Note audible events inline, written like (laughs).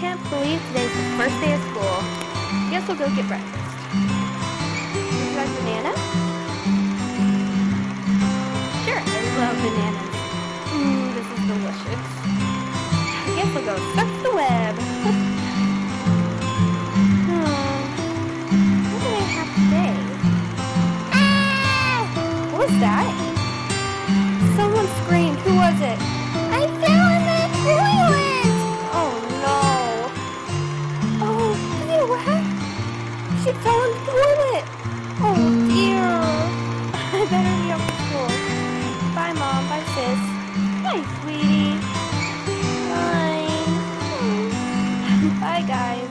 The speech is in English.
can't believe today's the first day of school. Guess we'll go get breakfast. Would you like banana? Sure, I love bananas. Mmm, this is delicious. I guess we'll go surf the web. hmm. What do they have today? Ah! What was that? Someone screamed. fell in the toilet. Oh dear. (laughs) I better be up for school. Bye, mom. Bye, sis. Bye, sweetie. Bye. Hmm. (laughs) Bye, guys.